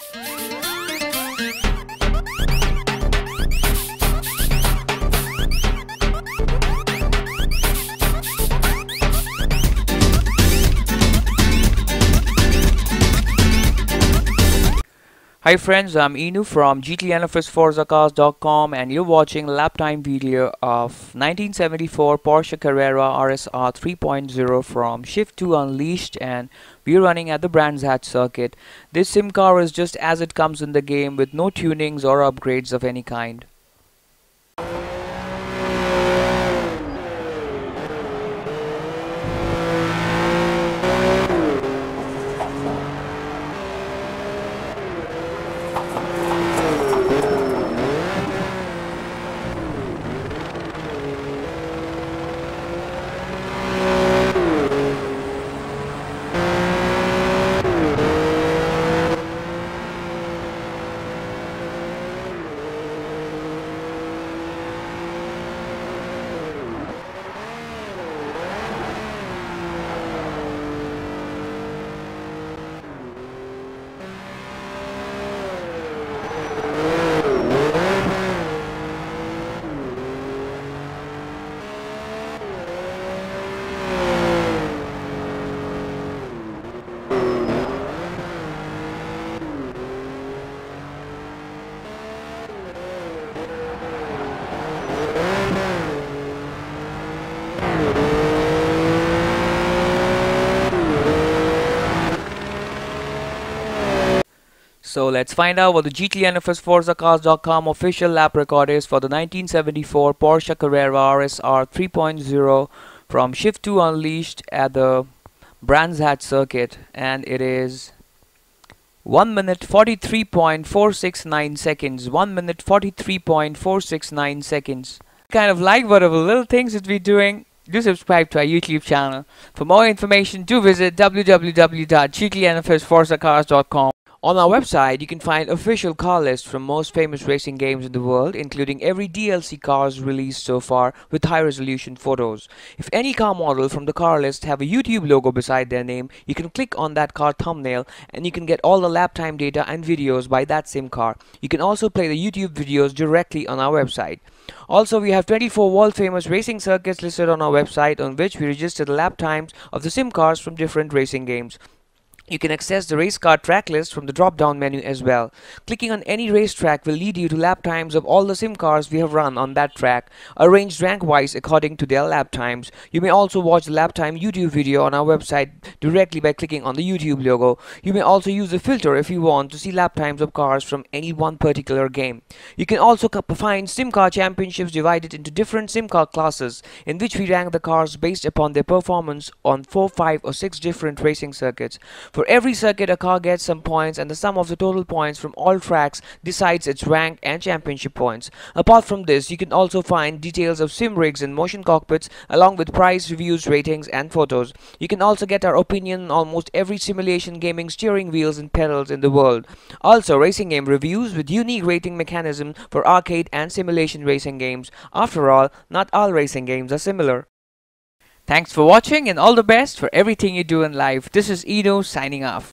Yeah. Hi friends, I'm Eenu from GTNFSForzaCars.com and you're watching lap time video of 1974 Porsche Carrera RSR 3.0 from Shift 2 Unleashed and we're running at the Brands Hatch circuit. This sim car is just as it comes in the game with no tunings or upgrades of any kind. So let's find out what the GTNFS ForzaCars.com official lap record is for the 1974 Porsche Carrera RSR 3.0 from Shift 2 Unleashed at the Brands Hatch circuit and it is 1 minute 43.469 seconds 1 minute 43.469 seconds kind of like whatever little things that we're doing do subscribe to our YouTube channel. For more information, do visit www.gtnfsforzacars.com. On our website, you can find official car lists from most famous racing games in the world, including every DLC cars released so far with high-resolution photos. If any car model from the car list have a YouTube logo beside their name, you can click on that car thumbnail and you can get all the lap time data and videos by that same car. You can also play the YouTube videos directly on our website. Also, we have 24 world famous racing circuits listed on our website on which we register the lap times of the sim cars from different racing games. You can access the race car track list from the drop down menu as well. Clicking on any racetrack will lead you to lap times of all the sim cars we have run on that track, arranged rank wise according to their lap times. You may also watch the lap time YouTube video on our website directly by clicking on the YouTube logo. You may also use the filter if you want to see lap times of cars from any one particular game. You can also find sim car championships divided into different sim car classes in which we rank the cars based upon their performance on 4, 5 or 6 different racing circuits. For for every circuit, a car gets some points and the sum of the total points from all tracks decides its rank and championship points. Apart from this, you can also find details of sim rigs and motion cockpits along with price, reviews, ratings and photos. You can also get our opinion on almost every simulation gaming steering wheels and pedals in the world. Also, racing game reviews with unique rating mechanism for arcade and simulation racing games. After all, not all racing games are similar. Thanks for watching and all the best for everything you do in life. This is Edo signing off.